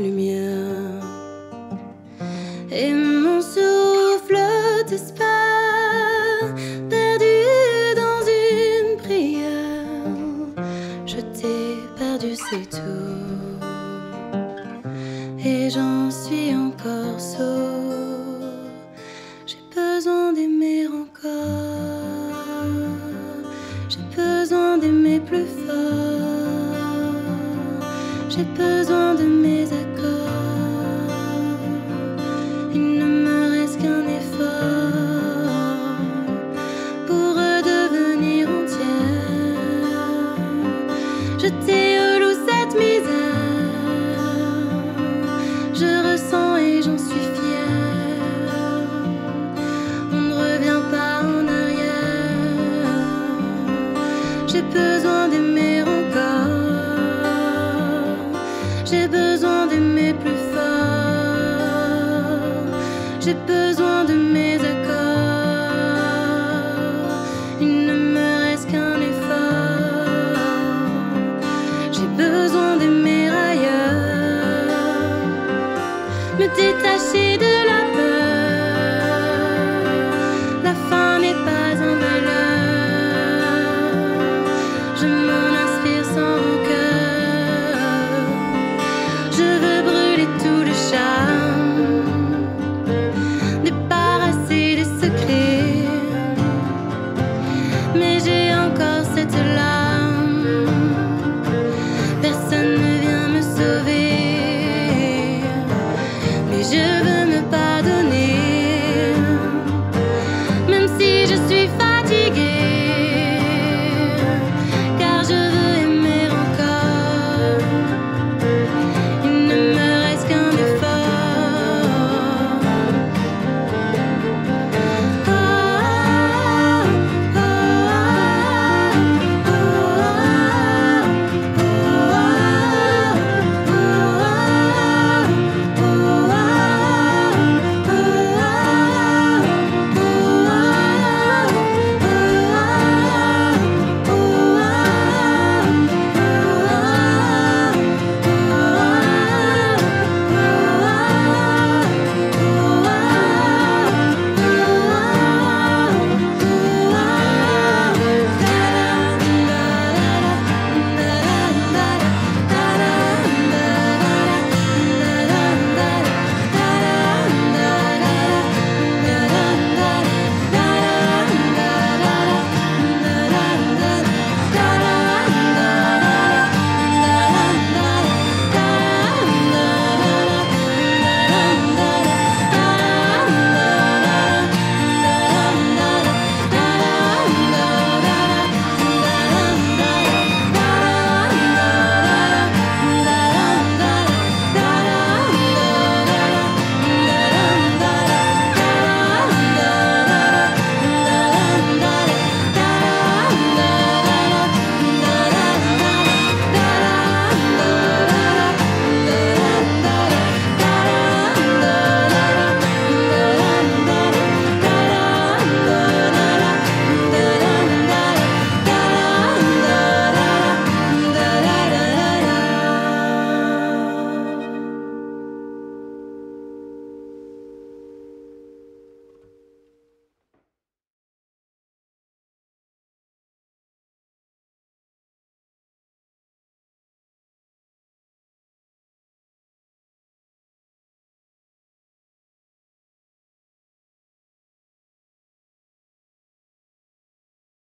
lumière, et mon souffle t'espère, et j'en suis encore sourd. J'ai besoin d'aimer encore, j'ai besoin d'aimer plus fort, j'ai besoin de mes accords. Il ne me reste qu'un effort pour redevenir entière. Je t'ai J'ai besoin d'aimer plus fort. J'ai besoin de mes accords. Il ne me reste qu'un effort. J'ai besoin d'aimer ailleurs me détacher de